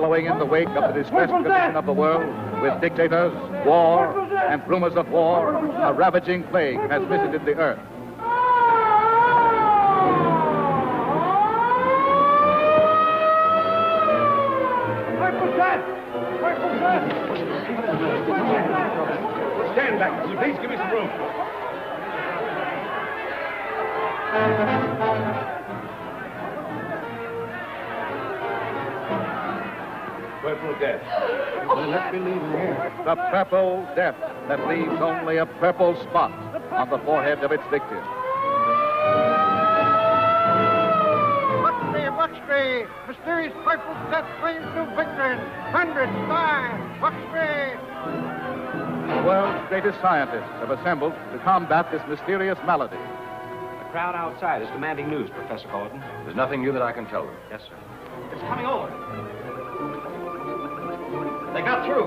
following in the wake of the distressed condition of the world, with dictators, war, and rumors of war, a ravaging plague has visited the earth. Stand back. Please give me some room. Purple death. Let me leave here. The purple death that leaves only a purple spot on the forehead of its victim. Buxley, Buxley, mysterious purple death brings new victory. Hundreds die. Buxley. The world's greatest scientists have assembled to combat this mysterious malady. The crowd outside is demanding news, Professor Gordon. There's nothing new that I can tell them. Yes, sir. It's coming over. They got through.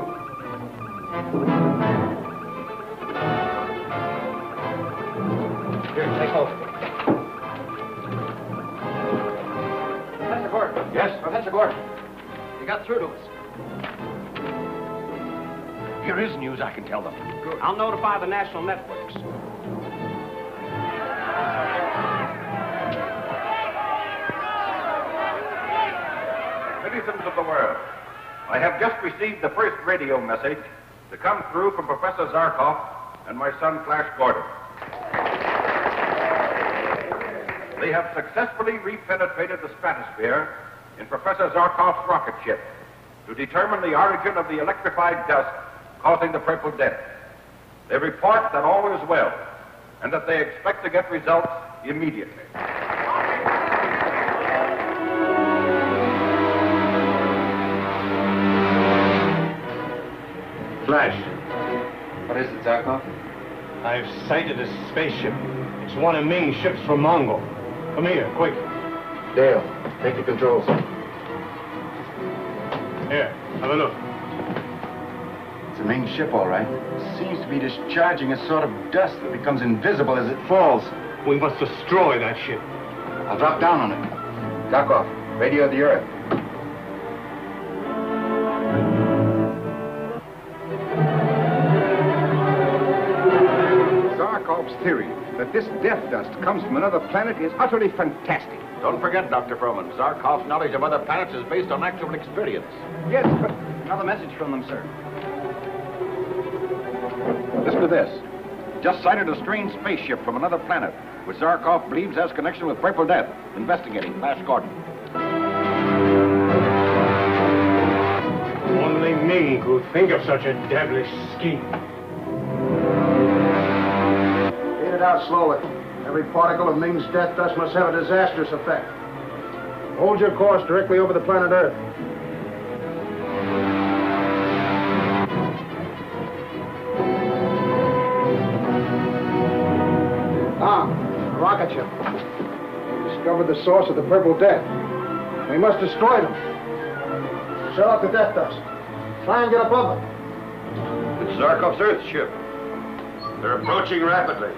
Here, take hold. Professor Gordon. Yes? Professor Gordon. You got through to us. Here is news I can tell them. Good. I'll notify the national networks. Citizens of the world, I have just received the first radio message to come through from Professor Zarkov and my son Flash Gordon. They have successfully repenetrated the stratosphere in Professor Zarkov's rocket ship to determine the origin of the electrified dust causing the purple death. They report that all is well and that they expect to get results immediately. Flash, What is it, Zarkov? I've sighted a spaceship. It's one of Ming's ships from Mongo. Come here, quick. Dale, take the controls. Here, have a look. It's a Ming ship, all right. Seems to be discharging a sort of dust that becomes invisible as it falls. We must destroy that ship. I'll drop down on it. Zarkov, radio the Earth. Zarkov's theory that this death dust comes from another planet is utterly fantastic. Don't forget, Dr. Froman, Zarkov's knowledge of other planets is based on actual experience. Yes, but Another message from them, sir. Listen to this. Just sighted a strange spaceship from another planet, which Zarkov believes has connection with Purple Death. Investigating. Flash Gordon. Only Ming could think of such a devilish scheme. Out slowly. Every particle of Ming's death dust must have a disastrous effect. Hold your course directly over the planet Earth. Ah, rocket ship. We discovered the source of the purple death. We must destroy them. Shut off the death dust. Try and get above it. It's Zarkov's Earth ship. They're approaching rapidly.